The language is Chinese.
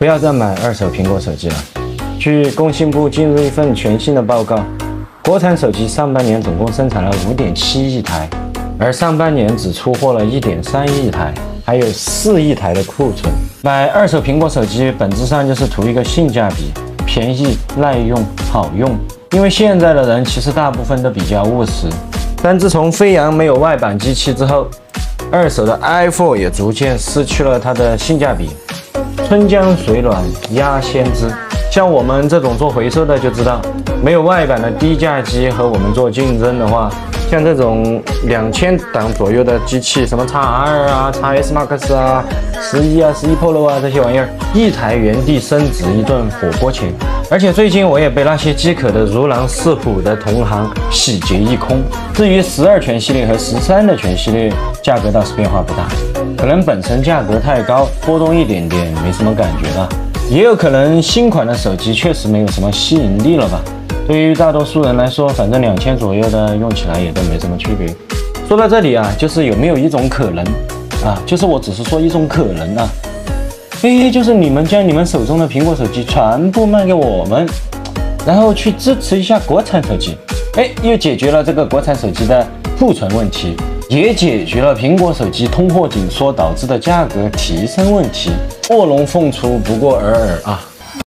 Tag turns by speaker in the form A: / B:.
A: 不要再买二手苹果手机了。据工信部近日一份全新的报告，国产手机上半年总共生产了五点七亿台，而上半年只出货了一点三亿台，还有四亿台的库存。买二手苹果手机本质上就是图一个性价比，便宜、耐用、好用。因为现在的人其实大部分都比较务实，但自从飞扬没有外版机器之后，二手的 iPhone 也逐渐失去了它的性价比。春江水暖鸭先知，像我们这种做回收的就知道，没有外版的低价机和我们做竞争的话，像这种两千档左右的机器，什么 XR 啊、X S Max 啊、十一啊、十一 Pro 啊这些玩意儿，一台原地升值一顿火锅钱。而且最近我也被那些饥渴的如狼似虎的同行洗劫一空。至于十二全系列和十三的全系列，价格倒是变化不大，可能本身价格太高，波动一点点没什么感觉了，也有可能新款的手机确实没有什么吸引力了吧。对于大多数人来说，反正两千左右的用起来也都没什么区别。说到这里啊，就是有没有一种可能啊，就是我只是说一种可能啊。哎，就是你们将你们手中的苹果手机全部卖给我们，然后去支持一下国产手机，哎，又解决了这个国产手机的库存问题，也解决了苹果手机通货紧缩导致的价格提升问题。卧龙凤雏不过尔尔啊！